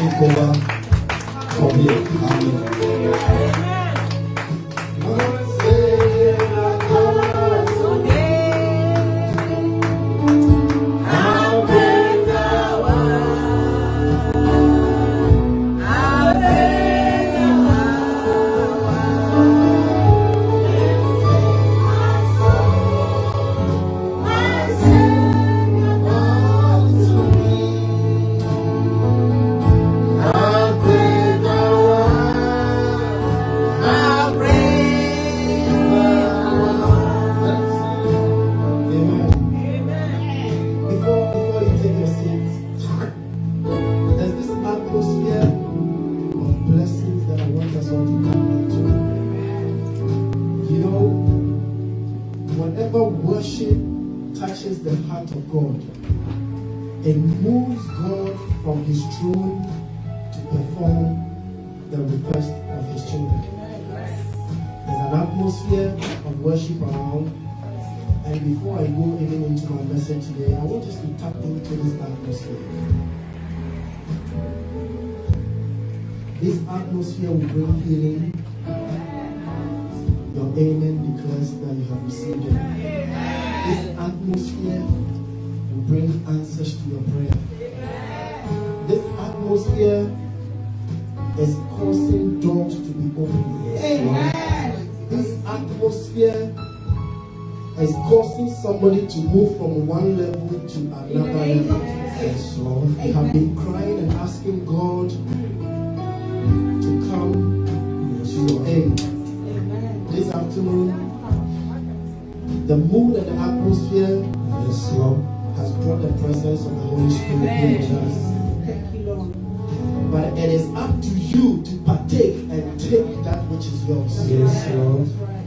take over from here. Amen. Amen. Of God, and moves God from his throne to perform the request of his children. There's an atmosphere of worship around. And before I go even into my message today, I want us to tap into this atmosphere. This atmosphere will bring healing. Your amen declares that you have received it. To your prayer. This atmosphere is causing doors to be opened. This atmosphere is causing somebody to move from one level to another level. Yes, Lord. Have been crying and asking God to come to your aid. This afternoon, the mood and the atmosphere yes, Lord, has brought the presence of the Holy Spirit in us. But it is up to you to partake and take that which is yours. Yes, Lord.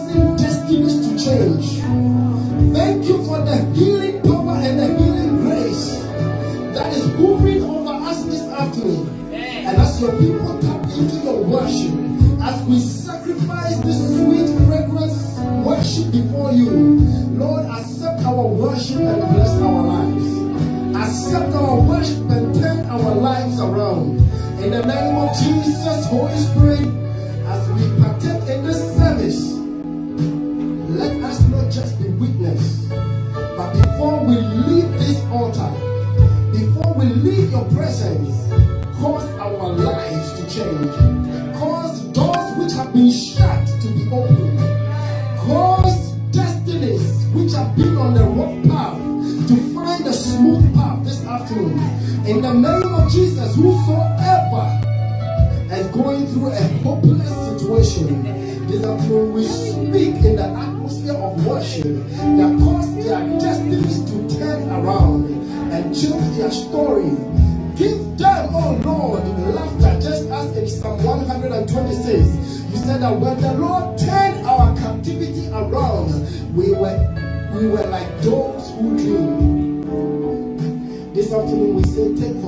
Causing destinies to change. Thank you for the healing power and the healing grace that is moving over us this afternoon. And as your people tap into your worship, as we sacrifice this sweet fragrance worship before you, Lord, accept our worship and bless our lives. Accept our worship and turn our lives around. In the name of Jesus, Holy Spirit,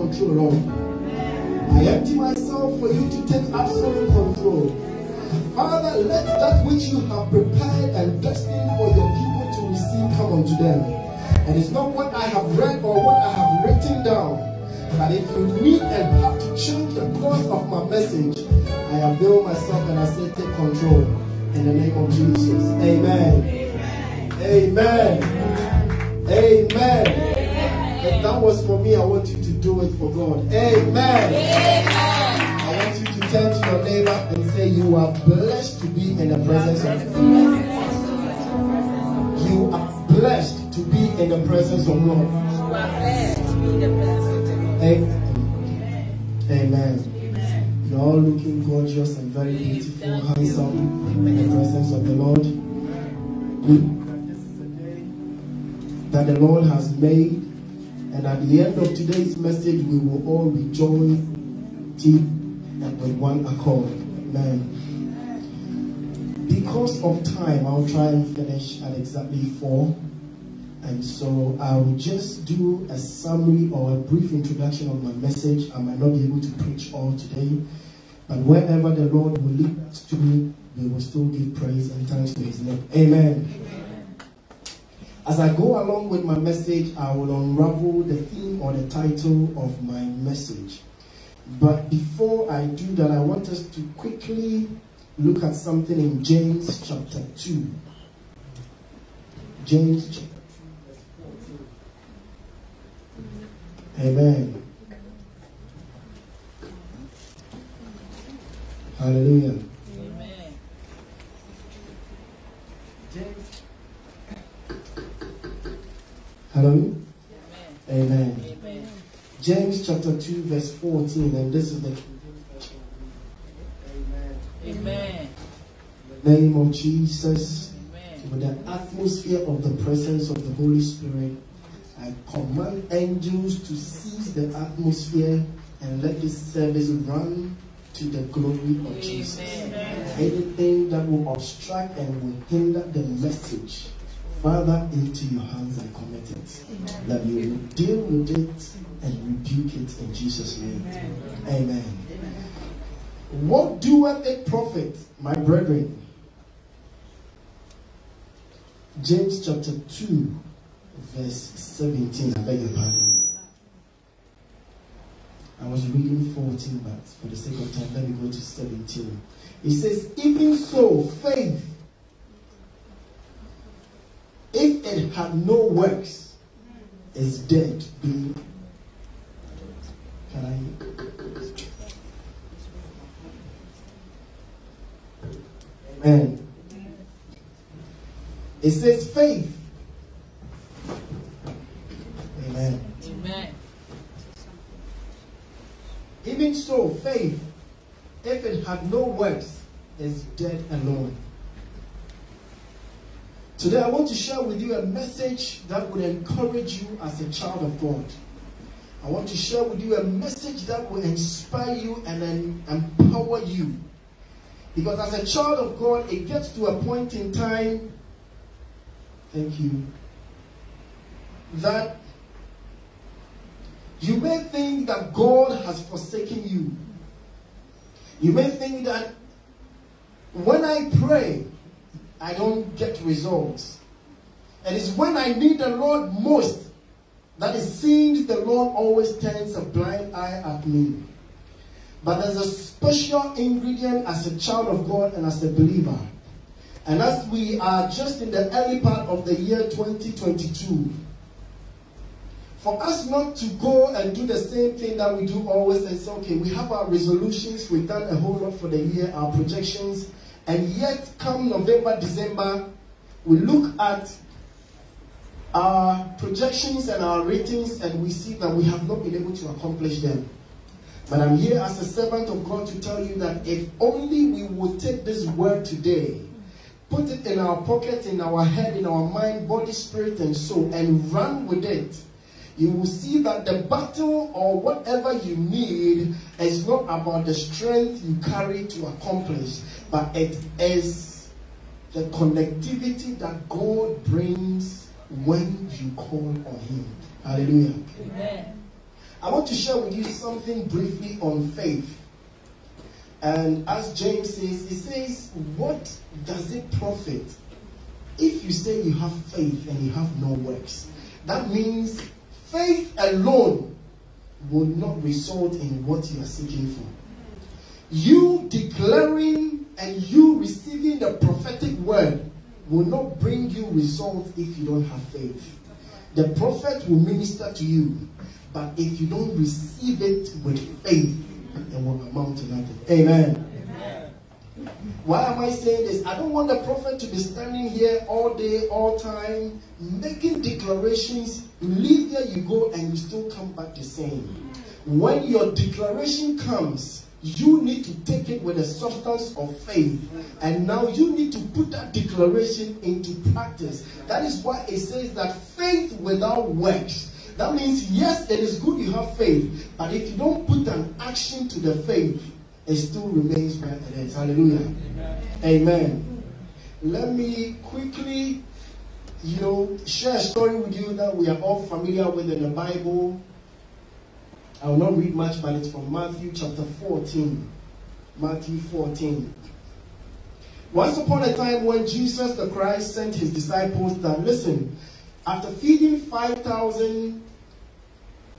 control. I empty myself for you to take absolute control. Father, let that which you have prepared and destined for your people to receive come unto them. And it's not what I have read or what I have written down. But if you need and have to change the course of my message, I avail myself and I say, take control. In the name of Jesus. Amen. Amen. Amen. If that was for me, I want you to do it for God. Amen. I want you to turn to your neighbor and say, You are blessed to be in the presence of God. You are blessed to be in the presence of God. You are blessed to be in the presence of Amen. Amen. You're all looking gorgeous and very beautiful, handsome in the presence of the Lord. We- This is a day that the Lord has made, and at the end of today's message, we will all rejoice deep and with one accord. Amen. Because of time, I'll try and finish at exactly four. And so I'll just do a summary or a brief introduction of my message. I might not be able to preach all today, but wherever the Lord will lead us to, we will still give praise and thanks to His name. Amen. As I go along with my message, I will unravel the theme or the title of my message. But before I do that, I want us to quickly look at something in James chapter 2. James chapter 2, verse 14. Amen. Hallelujah. James. Hello? Amen. James chapter 2, verse 14, and this is the Version. Amen. In the name of Jesus, with the atmosphere of the presence of the Holy Spirit, I command angels to seize the atmosphere and let this service run to the glory of Jesus. Anything that will obstruct and will hinder the message, Father, into your hands I commit it. That you will deal with it and rebuke it in Jesus' name. Amen. What doeth a profit, my brethren? James chapter 2, verse 17. I beg your pardon. I was reading 14, but for the sake of time, let me go to 17. It says, Even so, faith, if it had no works, is dead. Being, can I? Amen. It says faith. Amen. Amen. Even so, faith, if it had no works, is dead alone. Today, I want to share with you a message that will encourage you as a child of God. I want to share with you a message that will inspire you and empower you. Because as a child of God, it gets to a point in time, thank you, that you may think that God has forsaken you. You may think that when I pray, I don't get results. And it's when I need the Lord most that it seems the Lord always turns a blind eye at me. But there's a special ingredient as a child of God and as a believer. And as we are just in the early part of the year 2022, for us not to go and do the same thing that we do always and say, okay, we have our resolutions, we've done a whole lot for the year, our projections, and yet, come November, December, we look at our projections and our ratings and we see that we have not been able to accomplish them. But I'm here as a servant of God to tell you that if only we would take this word today, put it in our pocket, in our head, in our mind, body, spirit, and soul, and run with it you will see that the battle or whatever you need is not about the strength you carry to accomplish, but it is the connectivity that God brings when you call on Him. Hallelujah. Amen. I want to share with you something briefly on faith. And as James says, he says, What does it profit if you say you have faith and you have no works? That means faith alone will not result in what you are seeking for. You declaring and you receiving the prophetic word will not bring you results if you don't have faith. The prophet will minister to you, but if you don't receive it with faith, it will amount to nothing. Amen. Why am I saying this? I don't want the prophet to be standing here all day, all time, making declarations. You leave there, you go, and you still come back the same. When your declaration comes, you need to take it with a substance of faith. And now you need to put that declaration into practice. That is why it says that faith without works. That means, yes, it is good you have faith, but if you don't put an action to the faith, it still remains where it is. Hallelujah. Amen. Amen. Let me quickly, you know, share a story with you that we are all familiar with in the Bible. I will not read much, but it's from Matthew chapter 14. Matthew 14. Once upon a time, when Jesus the Christ sent his disciples that, listen, after feeding 5,000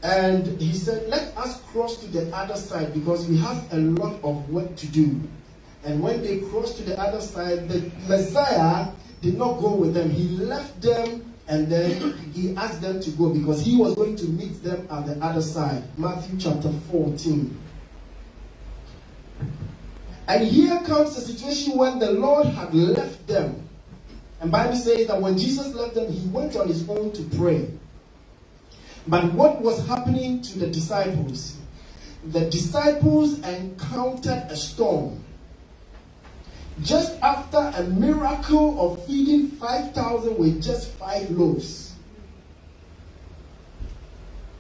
and he said, Let us cross to the other side because we have a lot of work to do. And when they crossed to the other side, the Messiah did not go with them. He left them and then he asked them to go because he was going to meet them at the other side. Matthew chapter 14. And here comes the situation when the Lord had left them. And Bible says that when Jesus left them, he went on his own to pray. But what was happening to the disciples? The disciples encountered a storm. Just after a miracle of feeding 5,000 with just five loaves.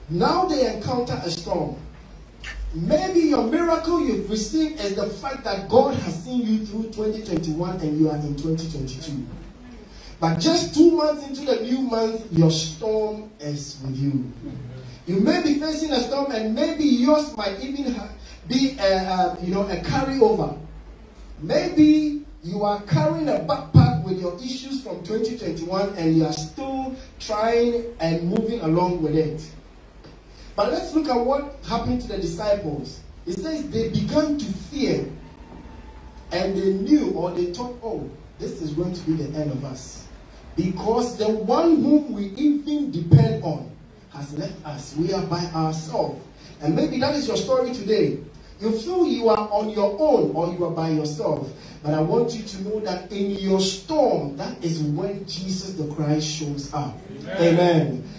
Now they encounter a storm. Maybe your miracle you've received is the fact that God has seen you through 2021 and you are in 2022. But just two months into the new month, your storm is with you. You may be facing a storm, and maybe yours might even be a, a, you know a carryover. Maybe you are carrying a backpack with your issues from 2021, and you are still trying and moving along with it. But let's look at what happened to the disciples. It says they began to fear, and they knew or they thought, oh, this is going to be the end of us. Because the one whom we even depend on has left us. We are by ourselves. And maybe that is your story today. You feel you are on your own or you are by yourself. But I want you to know that in your storm, that is when Jesus the Christ shows up. Amen. Amen.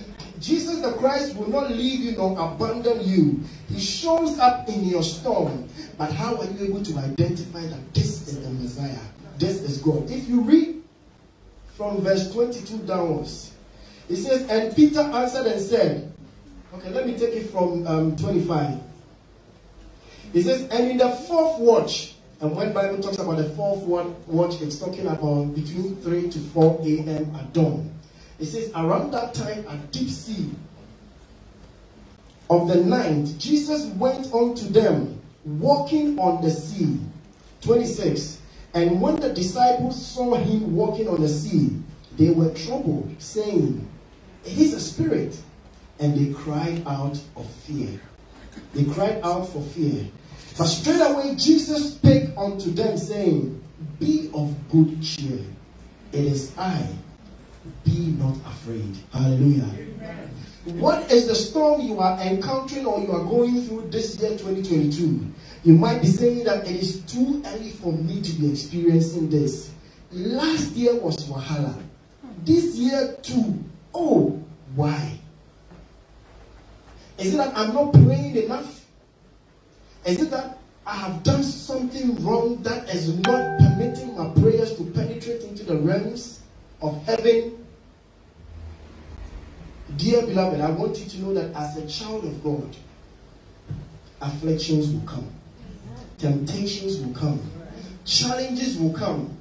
Jesus the Christ will not leave you nor abandon you. He shows up in your storm. But how are you able to identify that this is the Messiah? This is God. If you read from verse 22 downwards, it says, And Peter answered and said, Okay, let me take it from um, 25. It says, And in the fourth watch, and when Bible talks about the fourth watch, it's talking about between 3 to 4 a.m. at dawn. It says, Around that time at deep sea of the ninth, Jesus went on to them, walking on the sea. 26. And when the disciples saw him walking on the sea, they were troubled, saying, is a spirit. And they cried out of fear. They cried out for fear. But straight away Jesus spake unto them, saying, Be of good cheer. It is I. Be not afraid. Hallelujah. Amen. What is the storm you are encountering or you are going through this year 2022? You might be saying that it is too early for me to be experiencing this. Last year was Wahala. This year too. Oh, why? Is it that I'm not praying enough? Is it that I have done something wrong that is not permitting my prayers to penetrate into the realms of heaven? Dear beloved, I want you to know that as a child of God, afflictions will come, temptations will come, challenges will come.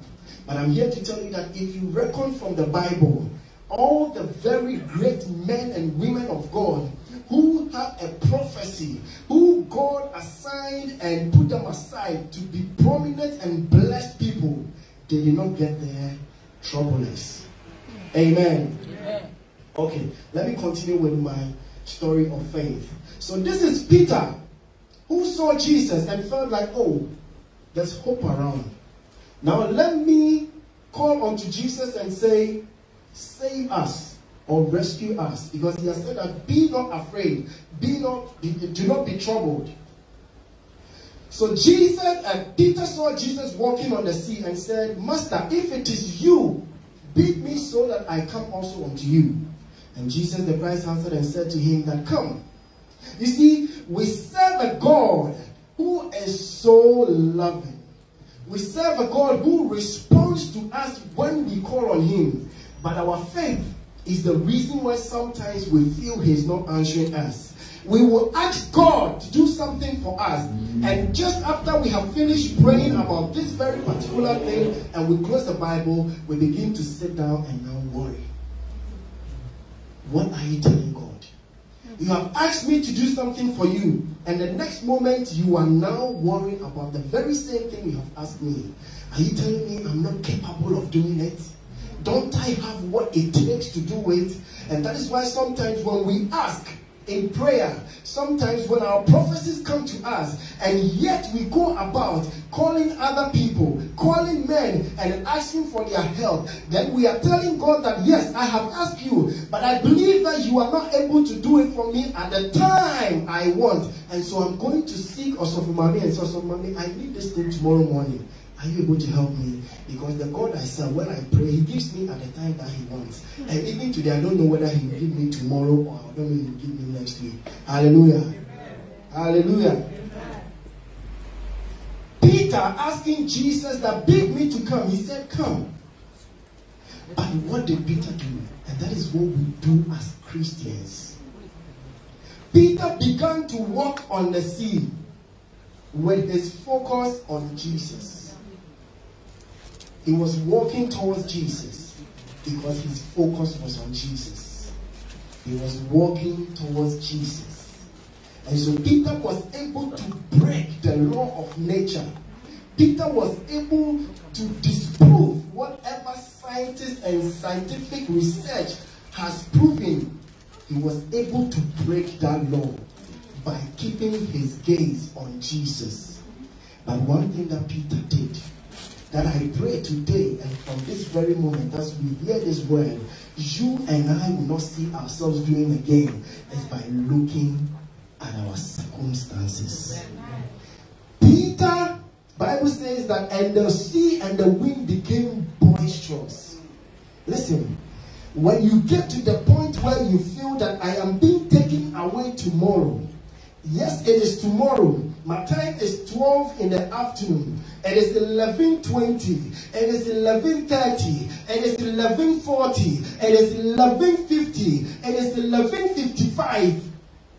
But I'm here to tell you that if you reckon from the Bible, all the very great men and women of God who had a prophecy, who God assigned and put them aside to be prominent and blessed people, they did not get there troubleless. Amen. Amen. Okay, let me continue with my story of faith. So this is Peter who saw Jesus and felt like, oh, there's hope around. Now let me call unto Jesus and say, save us or rescue us. Because he has said that be not afraid, be not, be, do not be troubled. So Jesus and Peter saw Jesus walking on the sea and said, Master, if it is you, bid me so that I come also unto you. And Jesus the Christ answered and said to him that come. You see, we serve a God who is so loving. We serve a God who responds to us when we call on him. But our faith is the reason why sometimes we feel he's not answering us. We will ask God to do something for us. And just after we have finished praying about this very particular thing and we close the Bible, we begin to sit down and now worry. What are you telling God? You have asked me to do something for you, and the next moment you are now worrying about the very same thing you have asked me. Are you telling me I'm not capable of doing it? Don't I have what it takes to do it? And that is why sometimes when we ask, in prayer. Sometimes when our prophecies come to us and yet we go about calling other people, calling men and asking for their help, then we are telling God that yes, I have asked you, but I believe that you are not able to do it for me at the time I want. And so I'm going to seek Osofumami and Osofumami, I need this thing tomorrow morning. Are you able to help me? Because the God I serve, when I pray, He gives me at the time that He wants. And even today, I don't know whether He will give me tomorrow or I don't know He will give me next week. Hallelujah. Amen. Hallelujah. Amen. Peter asking Jesus that bid me to come, he said, Come. But what did Peter do? And that is what we do as Christians. Peter began to walk on the sea with his focus on Jesus. He was walking towards Jesus because his focus was on Jesus. He was walking towards Jesus. And so Peter was able to break the law of nature. Peter was able to disprove whatever scientists and scientific research has proven. He was able to break that law by keeping his gaze on Jesus. But one thing that Peter did that I pray today and from this very moment as we hear this word, you and I will not see ourselves doing again is by looking at our circumstances. Peter, Bible says that and the sea and the wind became boisterous. Listen, when you get to the point where you feel that I am being taken away tomorrow. Yes, it is tomorrow. My time is 12 in the afternoon. It is 11.20. It is 11.30. It is 11.40. It is 11.50. It is 11.55.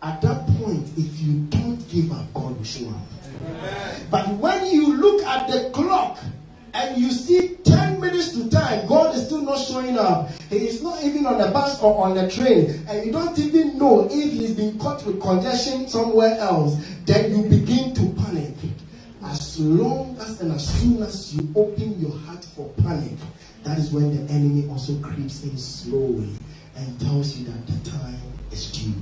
At that point, if you don't give up, God will show up. But when you look at the clock and you see 10 minutes to time, God is still not showing up. He is not even on the bus or on the train, and you don't even know if he's been caught with congestion somewhere else, then you begin. As long as and as soon as you open your heart for panic, that is when the enemy also creeps in slowly and tells you that the time is due.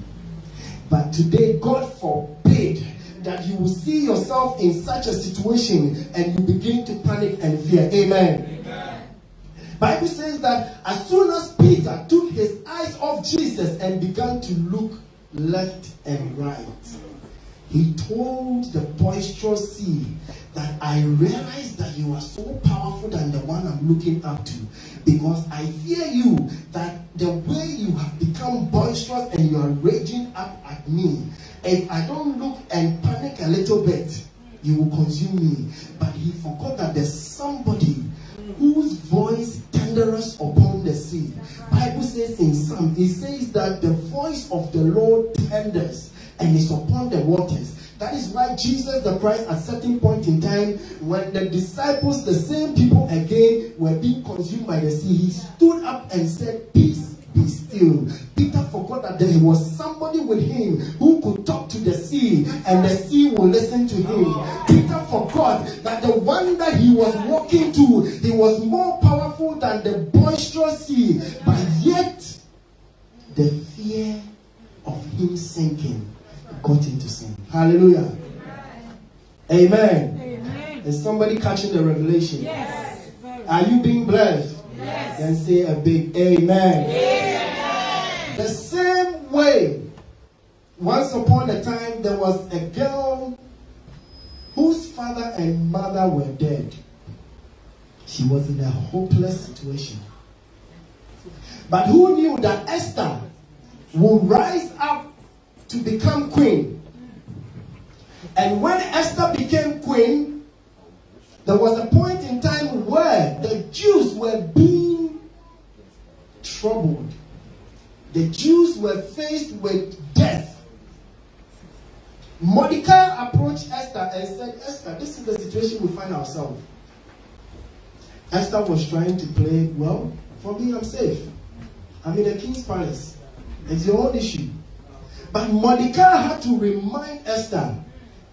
But today, God forbid that you will see yourself in such a situation and you begin to panic and fear. Amen. Amen. Bible says that as soon as Peter took his eyes off Jesus and began to look left and right, he told the boisterous sea that I realize that you are so powerful than the one I'm looking up to because I fear you that the way you have become boisterous and you are raging up at me, if I don't look and panic a little bit, you will consume me. But he forgot that there's somebody whose voice thunderous upon the sea. Bible says in Psalm, it says that the voice of the Lord thunders and is upon the waters. That is why Jesus the Christ, at certain point in time, when the disciples, the same people again, were being consumed by the sea, he stood up and said, Peace, be still. Peter forgot that there was somebody with him who could talk to the sea and the sea will listen to him. Peter forgot that the one that he was walking to, he was more powerful than the boisterous sea, but yet the fear of him sinking him to sin. Hallelujah. Amen. Amen. Is somebody catching the revelation? Yes. Are you being blessed? Yes. Then say a big amen. amen. The same way, once upon a time, there was a girl whose father and mother were dead. She was in a hopeless situation. But who knew that Esther would rise up to become queen. And when Esther became queen, there was a point in time where the Jews were being troubled. The Jews were faced with death. Mordecai approached Esther and said, Esther, this is the situation we find ourselves. Esther was trying to play, well, for me, I'm safe. I'm in the king's palace. It's your own issue. But Mordecai had to remind Esther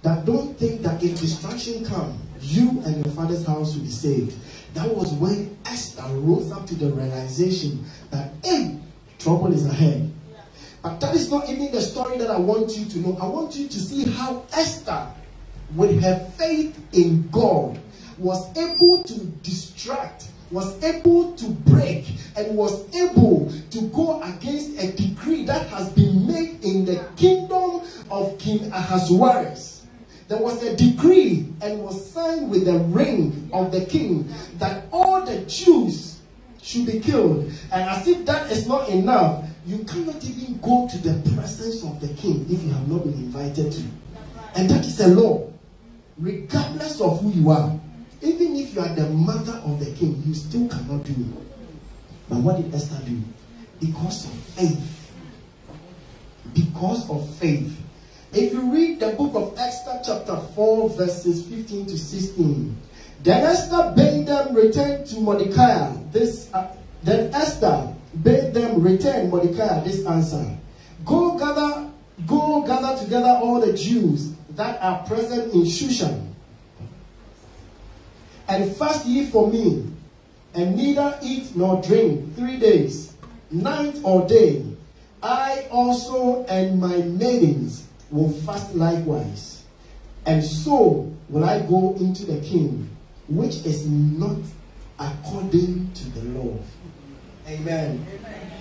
that don't think that if destruction comes, you and your father's house will be saved. That was when Esther rose up to the realization that, hey, trouble is ahead. But that is not even the story that I want you to know. I want you to see how Esther, with her faith in God, was able to distract was able to break and was able to go against a decree that has been made in the kingdom of King Ahasuerus. There was a decree and was signed with the ring of the king that all the Jews should be killed. And as if that is not enough, you cannot even go to the presence of the king if you have not been invited to. And that is a law, regardless of who you are. Even if you are the mother of the king, you still cannot do it. But what did Esther do? Because of faith. Because of faith. If you read the book of Esther, chapter 4, verses 15 to 16, then Esther bade them return to Mordecai. This, uh, then Esther bade them return Mordecai this answer: Go gather, go gather together all the Jews that are present in Shushan and fast ye for me, and neither eat nor drink three days, night or day. I also and my maidens will fast likewise. And so will I go into the king, which is not according to the law. Amen. Amen.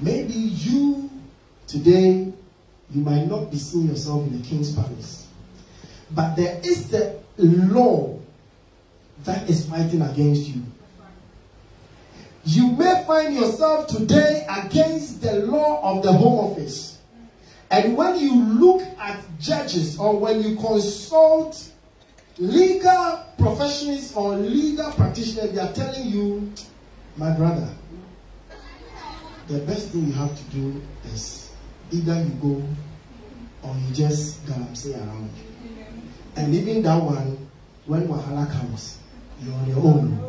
Maybe you today, you might not be seeing yourself in the king's palace. But there is the law that is fighting against you. You may find yourself today against the law of the Home Office. And when you look at judges or when you consult legal professionals or legal practitioners, they are telling you, my brother, the best thing you have to do is either you go or you just say around. And even that one, when Wahala comes, you're on your own.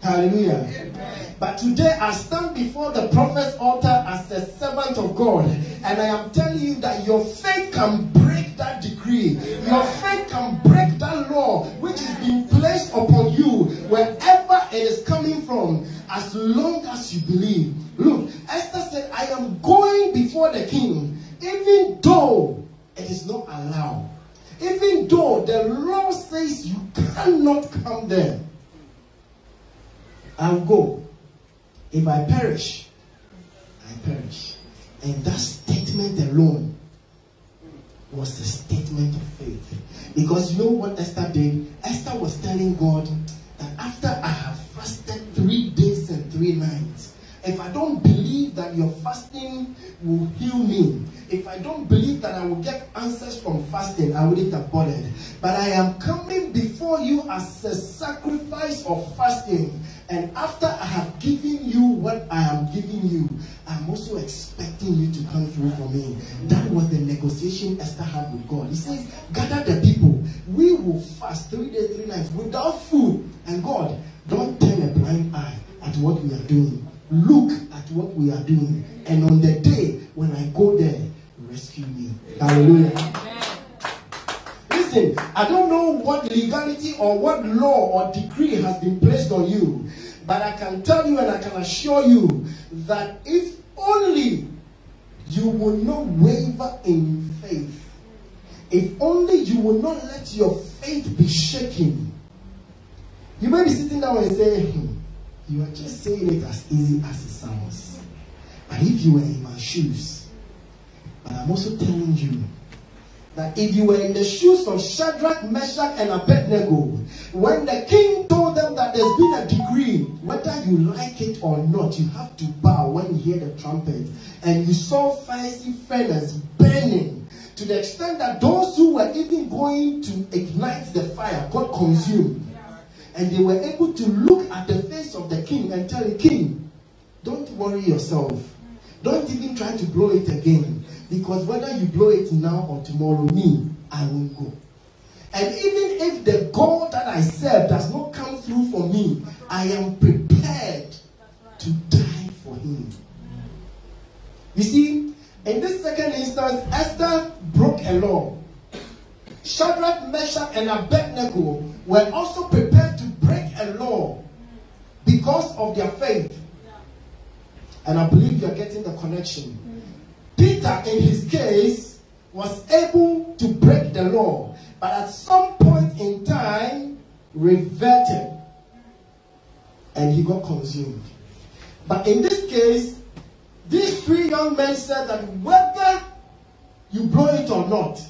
Hallelujah. But today I stand before the prophet's altar as a servant of God. And I am telling you that your faith can break that decree. Your faith can break that law which is being placed upon you wherever it is coming from as long as you believe. Look, Esther said, I am going before the king even though it is not allowed. Even though the law says you cannot come there. I'll go. If I perish, I perish. And that statement alone was a statement of faith. Because you know what Esther did? Esther was telling God that after I have fasted three days and three nights, if I don't believe that your fasting will heal me, if I don't believe that I will get answers from fasting, I wouldn't have bothered. But I am coming before you as a sacrifice of fasting. And after I have given you what I am giving you, I'm also expecting you to come through for me. That was the negotiation Esther had with God. He says, Gather the people. We will fast three days, three nights without food. And God, don't turn a blind eye at what we are doing look at what we are doing. And on the day when I go there, rescue me. Hallelujah. Listen, I don't know what legality or what law or decree has been placed on you, but I can tell you and I can assure you that if only you will not waver in faith, if only you will not let your faith be shaken, you may be sitting down and saying, hmm, you are just saying it as easy as it sounds. But if you were in my shoes, but I'm also telling you that if you were in the shoes of Shadrach, Meshach, and Abednego, when the king told them that there's been a decree, whether you like it or not, you have to bow when you hear the trumpet. And you saw fiery furnace burning to the extent that those who were even going to ignite the fire got consumed. And they were able to look at the face of the king and tell the king, don't worry yourself. Don't even try to blow it again. Because whether you blow it now or tomorrow, me, I won't go. And even if the God that I serve does not come through for me, I am prepared to die for him. You see, in this second instance, Esther broke a law. Shadrach, Meshach, and Abednego were also prepared to break a law because of their faith. And I believe you're getting the connection. Peter, in his case, was able to break the law, but at some point in time, reverted and he got consumed. But in this case, these three young men said that whether you blow it or not,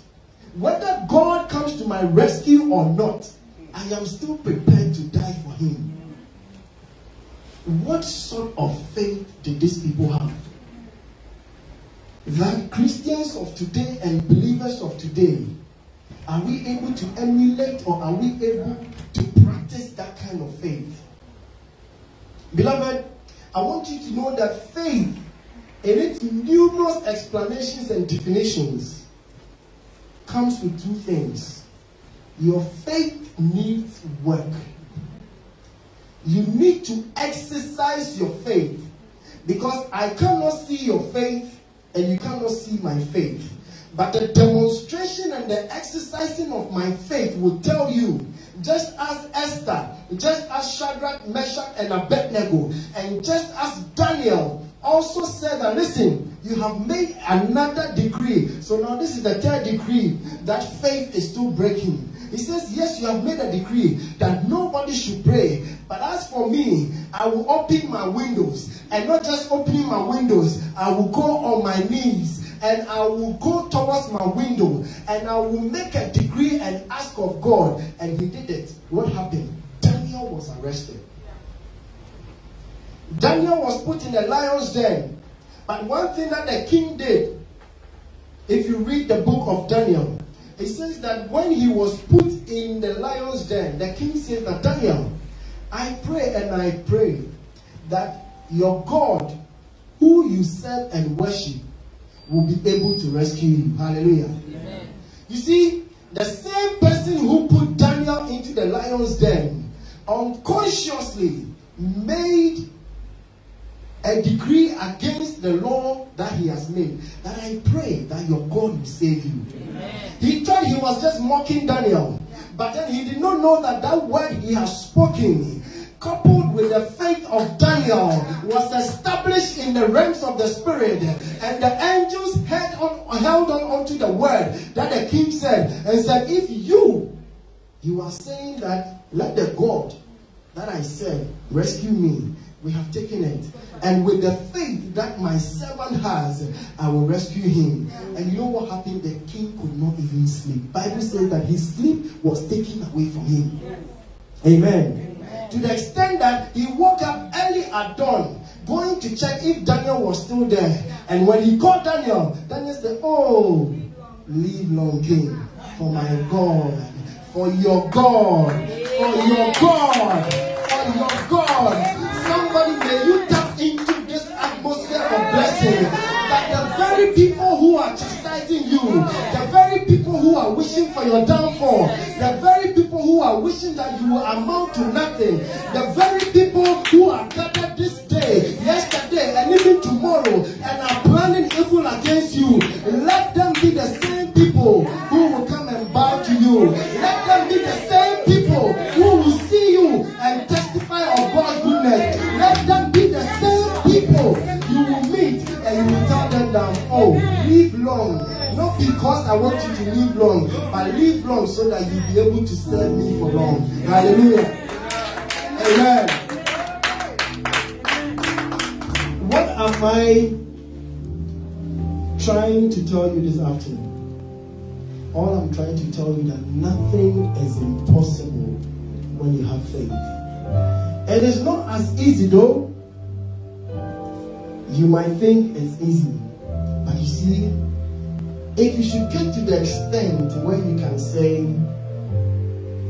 whether God comes to my rescue or not, I am still prepared to die for him. What sort of faith did these people have? That Christians of today and believers of today, are we able to emulate or are we able to practice that kind of faith? Beloved, I want you to know that faith, in its numerous explanations and definitions, comes with two things. Your faith needs work. You need to exercise your faith because I cannot see your faith and you cannot see my faith. But the demonstration and the exercising of my faith will tell you, just as Esther, just as Shadrach, Meshach, and Abednego, and just as Daniel also said that, listen, you have made another decree. So now this is the third decree that faith is still breaking. He says, Yes, you have made a decree that nobody should pray. But as for me, I will open my windows. And not just opening my windows, I will go on my knees and I will go towards my window and I will make a decree and ask of God. And he did it. What happened? Daniel was arrested. Daniel was put in the lion's den. But one thing that the king did, if you read the book of Daniel, it says that when he was put in the lion's den, the king says that Daniel, I pray and I pray that your God, who you serve and worship, will be able to rescue you. Hallelujah. Amen. You see, the same person who put Daniel into the lion's den unconsciously made a decree against the law that he has made. That I pray that your God will save you. Amen. He thought he was just mocking Daniel, but then he did not know that that word he has spoken coupled with the faith of Daniel, was established in the realms of the spirit. And the angels held on, held on onto the word that the king said and said, If you, you are saying that, let the God that I said rescue me. We have taken it. And with the faith that my servant has, I will rescue him. And you know what happened? The king could not even sleep. Bible says that his sleep was taken away from him. Amen to the extent that he woke up early at dawn going to check if Daniel was still there. And when he called Daniel, Daniel said, Oh, live long, king, for my God, for your God, for your God, for your God. Somebody, may you tap into this atmosphere of blessing that the very people who are chastising you, the very people who are wishing for your downfall, the very people who are wishing that you will amount to nothing, the very people who are gathered this day, yesterday, and even tomorrow, and are planning evil against you, let them be the same people who will come and bow to you. Let them be the same people who will see you and testify of God's goodness. Let them be the same people you will meet and you will tell them that, oh, live long not because I want you to live long, but live long so that you'll be able to serve me for long. Hallelujah. Amen. What am I trying to tell you this afternoon? All I'm trying to tell you that nothing is impossible when you have faith. It is not as easy though. You might think it's easy. But you see, if you should get to the extent where you can say,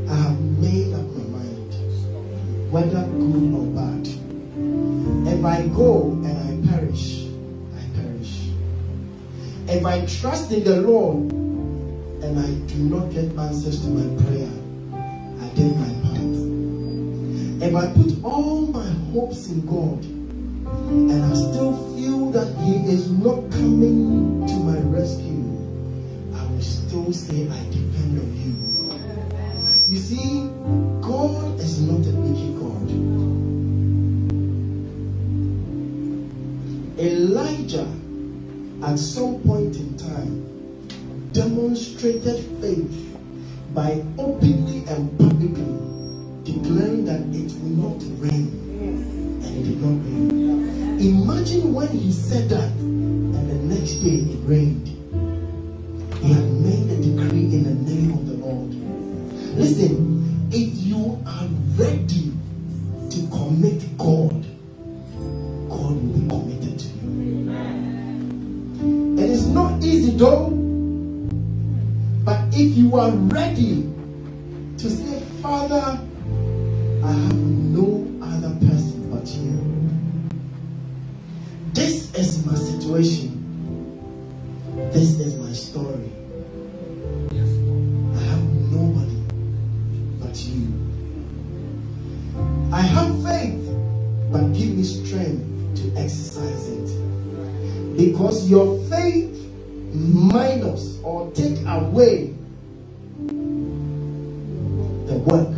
I have made up my mind, whether good or bad. If I go and I perish, I perish. If I trust in the Lord and I do not get answers to my prayer, I did my. If I put all my hopes in God and I still feel that He is not coming to my rescue, I will still say, I depend on you. You see, God is not a wicked God. Elijah, at some point in time, demonstrated faith by openly and publicly declaring that it will not rain. And it did not rain. Imagine when he said that, Because your faith minus or take away the work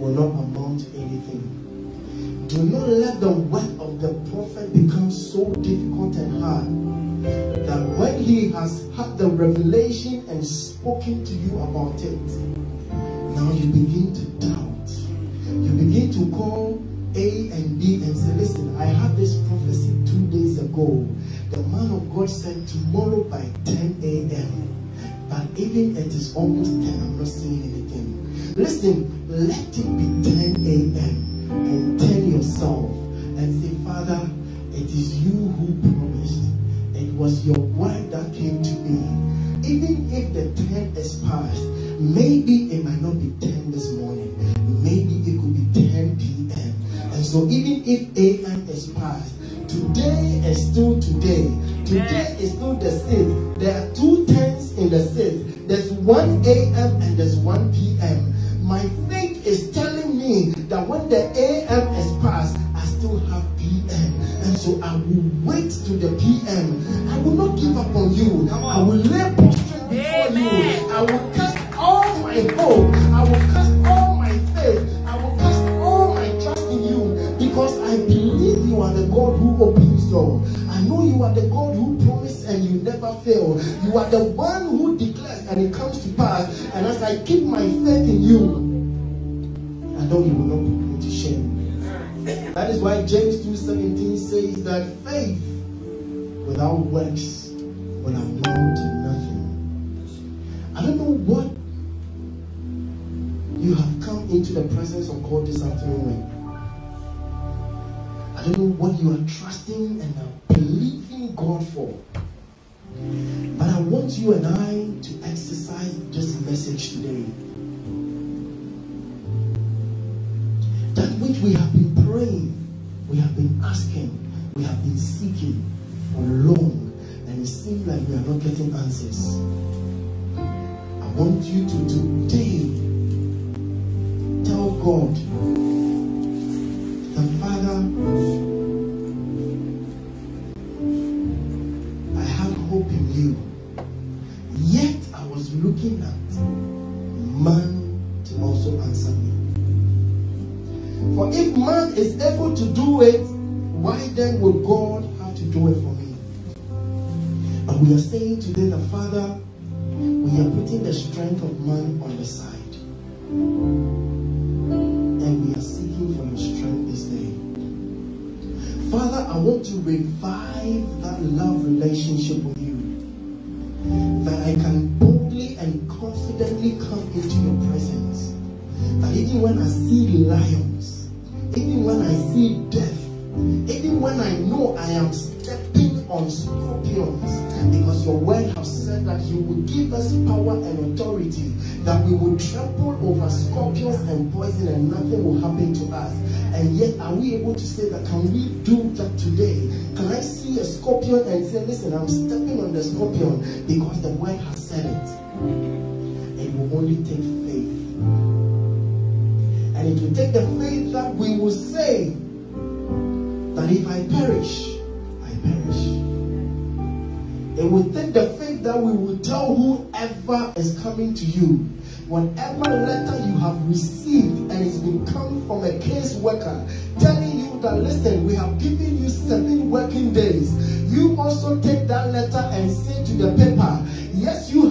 will not amount to anything. Do not let the work of the prophet become so difficult and hard that when he has had the revelation and spoken to you about it, now you begin almost 10, I'm not seeing anything. Listen, let it be 10 a.m. never fail. You are the one who declares and it comes to pass. And as I keep my faith in you, I know you will not put me to shame. That is why James 2.17 says that faith without works will amount to nothing. I don't know what you have come into the presence of God this afternoon I don't know what you are trusting and believing God for. But I want you and I to exercise this message today. That which we have been praying, we have been asking, we have been seeking for long, and it seems like we are not getting answers. I want you to today tell God the Father, looking at man to also answer me. For if man is able to do it, why then would God have to do it for me? And we are saying today that Father, we are putting the strength of man on the side. And we are seeking for your strength this day. Father, I want to revive that love relationship with you. That I can into your presence. That even when I see lions, even when I see death, even when I know I am stepping on scorpions, because your word has said that you will give us power and authority, that we will trample over scorpions and poison and nothing will happen to us. And yet, are we able to say that? Can we do that today? Can I see a scorpion and say, listen, I'm stepping on the scorpion because the word has said it? Only take faith. And it will take the faith that we will say that if I perish, I perish. It will take the faith that we will tell whoever is coming to you, whatever letter you have received and it's been come from a case worker telling you that listen, we have given you seven working days. You also take that letter and say to the paper, Yes, you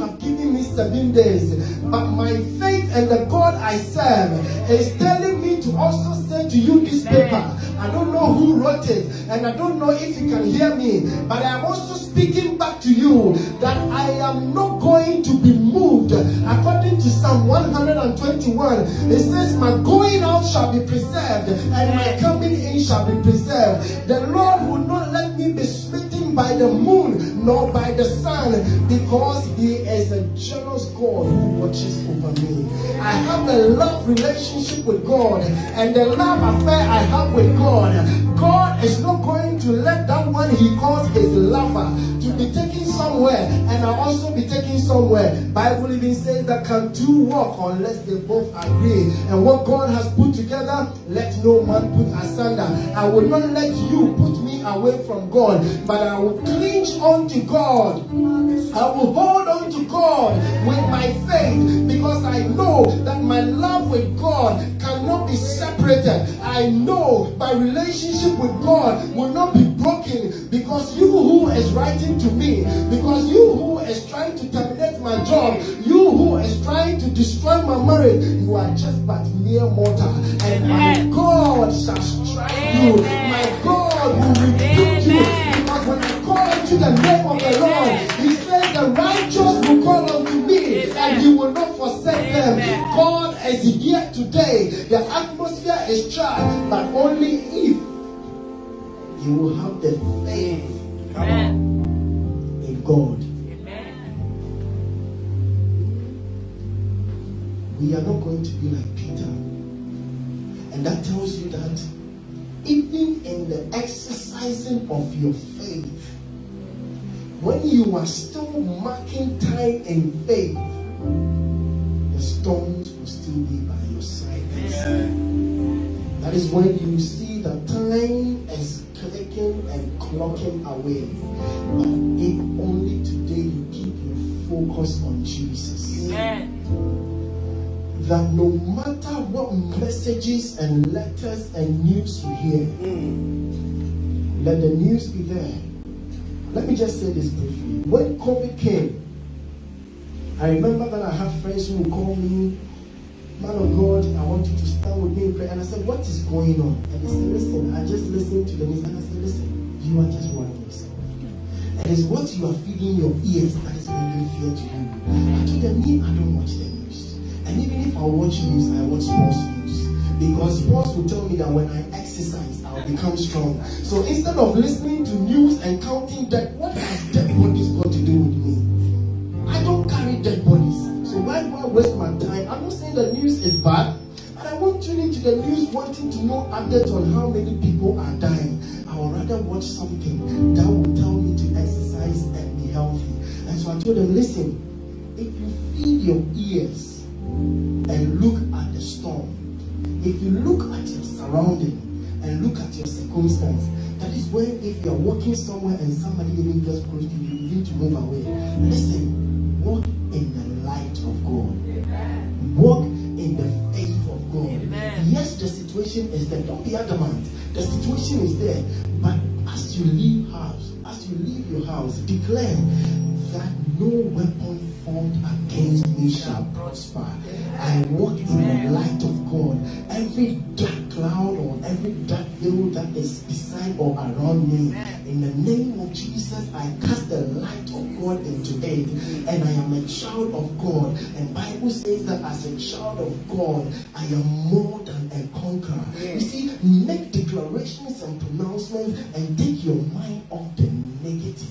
seven days, but my faith and the God I serve is telling me to also say to you this paper. I don't know who wrote it, and I don't know if you can hear me, but I am also speaking back to you that I am not going to be moved. According to Psalm 121, it says, My going out shall be preserved, and my coming in shall be preserved. The Lord will not let me be smitten by the moon nor by the sun because he is a jealous God who watches over me. I have a love relationship with God, and the love affair I have with God, God is not going to let that one he calls his lover to be taken somewhere and I also be taken somewhere. Bible even says that can two walk unless they both agree. And what God has put together, let no man put asunder. I will not let you put me away from God, but I will cling on to God. I will hold on to God with my faith because I know that my love with God cannot be separated. I know my relationship with God will not be broken because you who is writing to me, because you who is trying to terminate my job, you who is trying to destroy my marriage, you are just but mere mortal. And my God shall strike you. My God will rebuke you. Because when I call into the name of the Lord, He says the righteous will call unto me and He will not forsake them. God is here today. The atmosphere is charged, but only if you will have the faith Amen. in God. Amen. We are not going to be like Peter. And that tells you that even in the exercising of your faith, when you are still marking time in faith, the stones will still be by your side. That is when you see the time is clicking and clocking away. But if only today you keep your focus on Jesus. Amen. That no matter what messages and letters and news you hear, let the news be there. Let me just say this briefly. When COVID came, I remember that I had friends who would call me, Man of God, I want you to stand with me in prayer. And I said, What is going on? And they said, Listen, I just listened to the news. And I said, Listen, you are just worrying yourself. And it's what you are feeding your ears that is bringing fear to you. I told them, Me, I don't watch the news. And even if I watch news, I watch sports news. Because sports will tell me that when I exercise, I'll become strong. So instead of listening to news and counting dead, what has dead bodies got to do with me? I don't carry dead bodies. So why do I waste my time? I'm not saying the news is bad, but I won't tune into the news wanting to know updates on how many people are dying. I would rather watch something that will tell me to exercise and be healthy. And so I told them, listen, if you feed your ears and look at the storm, if you look at your surrounding and look at your circumstance, that is when if you're walking somewhere and somebody even gets close to you, you need to move away. Listen, walk in the light of God. Walk in the faith of God. Amen. Yes, the situation is there. Don't be adamant. The situation is there. But as you leave house, as you leave your house, declare that no weapon formed against me shall prosper. I walk in the light of God. Every dark cloud or every dark veil that is beside or around me, in the name of Jesus, I cast the light of God into it, and I am a child of God. And Bible says that as a child of God, I am more than a conqueror. You see, make declarations and pronouncements and take your mind off the negative.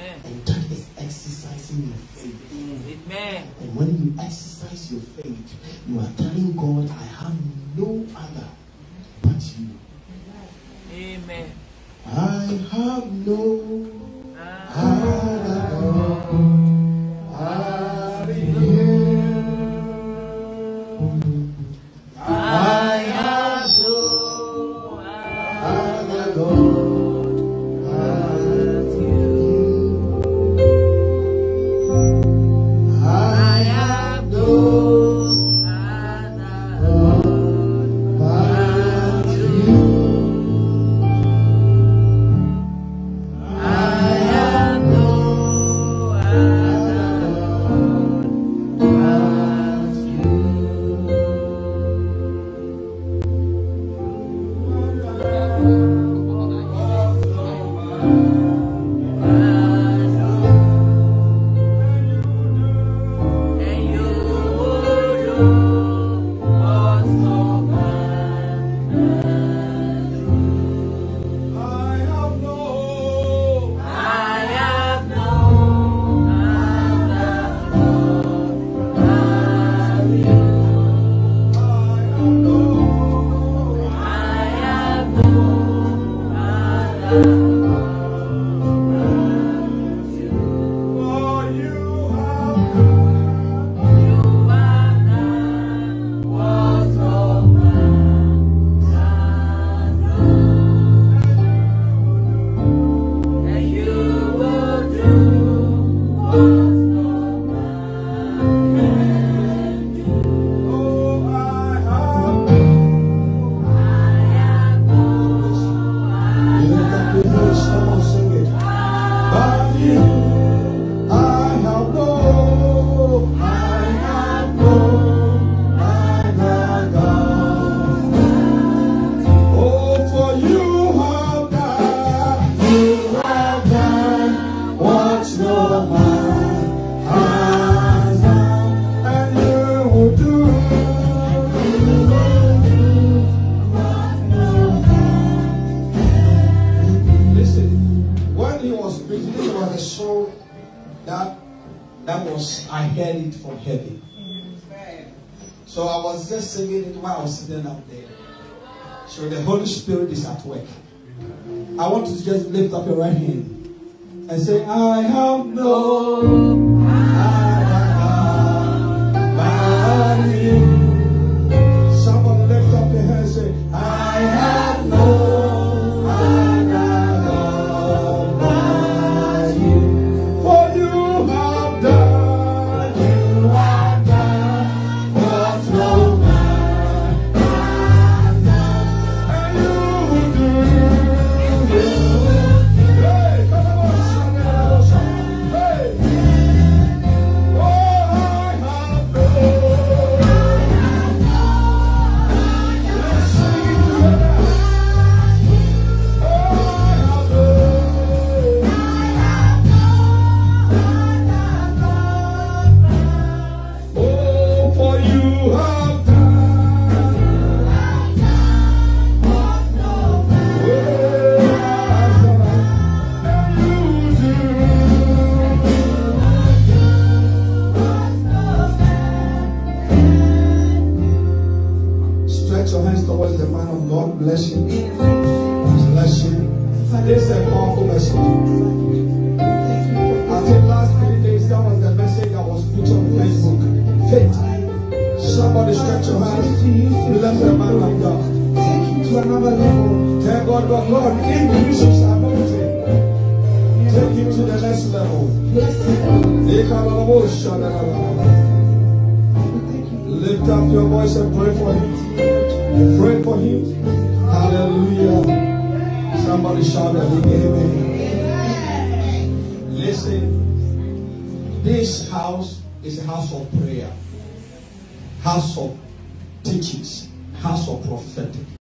Amen. And that is exercising your faith. Amen. And when you exercise your faith, you are telling God, I have no other but you. Amen. I have no Ah, will So the Holy Spirit is at work. I want you to just lift up your right hand and say, I have no take him to the next level. Lift up your voice and pray for him. Pray for him. Hallelujah. Somebody shout that he gave me. Listen, this house is a house of prayer, house of teachings, house of prophetic.